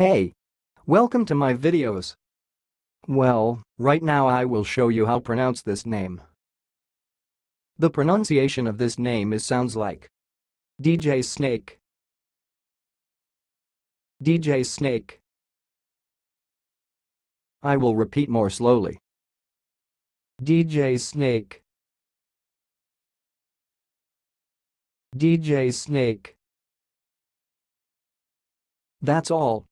Hey! Welcome to my videos. Well, right now I will show you how pronounce this name. The pronunciation of this name is sounds like DJ Snake. DJ Snake. I will repeat more slowly. DJ Snake. DJ Snake. That's all,